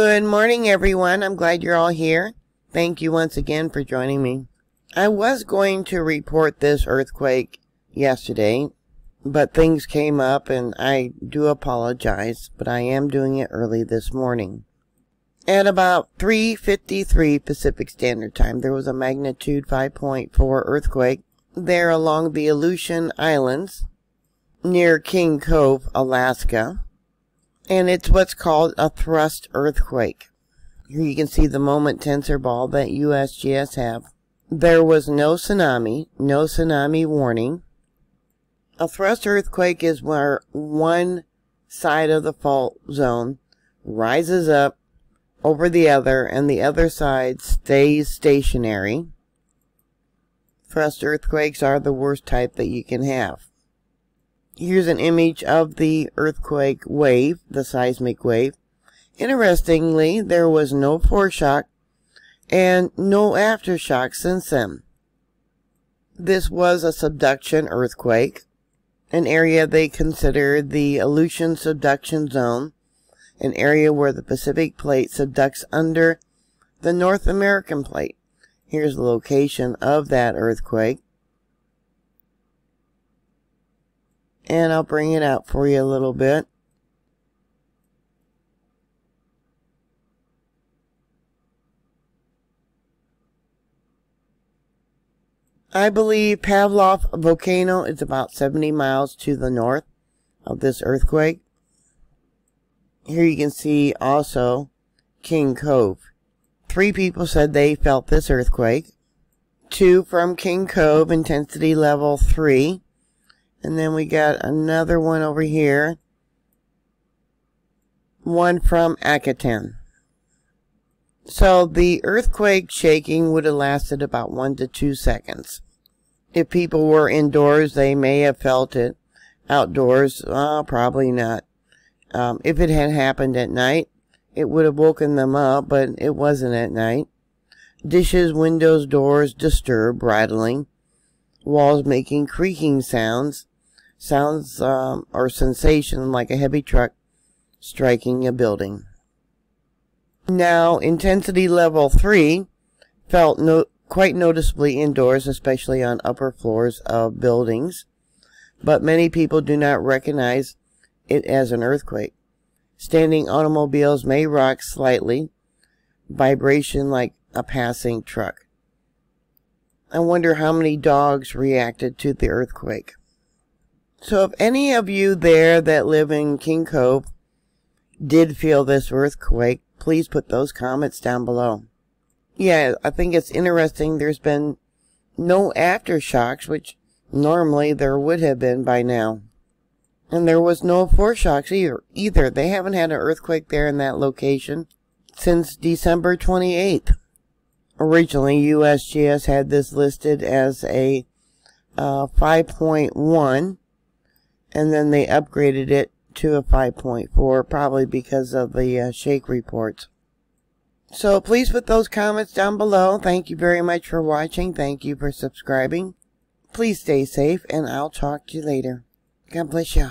Good morning, everyone. I'm glad you're all here. Thank you once again for joining me. I was going to report this earthquake yesterday, but things came up and I do apologize, but I am doing it early this morning. At about 3.53 Pacific Standard Time, there was a magnitude 5.4 earthquake there along the Aleutian Islands near King Cove, Alaska. And it's what's called a thrust earthquake. Here you can see the moment tensor ball that USGS have. There was no tsunami, no tsunami warning. A thrust earthquake is where one side of the fault zone rises up over the other and the other side stays stationary. Thrust earthquakes are the worst type that you can have. Here's an image of the earthquake wave, the seismic wave. Interestingly, there was no foreshock and no aftershock since then. This was a subduction earthquake, an area they consider the Aleutian subduction zone, an area where the Pacific plate subducts under the North American plate. Here's the location of that earthquake. And I'll bring it out for you a little bit. I believe Pavlov volcano is about 70 miles to the north of this earthquake. Here you can see also King Cove. Three people said they felt this earthquake. Two from King Cove, intensity level 3. And then we got another one over here. One from Akutan. So the earthquake shaking would have lasted about one to two seconds. If people were indoors, they may have felt it. Outdoors, uh, probably not. Um, if it had happened at night, it would have woken them up, but it wasn't at night. Dishes, windows, doors disturbed, rattling. Walls making creaking sounds. Sounds um, or sensation like a heavy truck striking a building. Now, intensity level 3 felt no, quite noticeably indoors, especially on upper floors of buildings, but many people do not recognize it as an earthquake. Standing automobiles may rock slightly, vibration like a passing truck. I wonder how many dogs reacted to the earthquake. So if any of you there that live in King Cove did feel this earthquake, please put those comments down below. Yeah, I think it's interesting there's been no aftershocks, which normally there would have been by now. And there was no foreshocks either. Either They haven't had an earthquake there in that location since December 28th. Originally, USGS had this listed as a uh, 5.1, and then they upgraded it to a 5.4, probably because of the uh, shake reports. So please put those comments down below. Thank you very much for watching. Thank you for subscribing. Please stay safe, and I'll talk to you later. God bless you.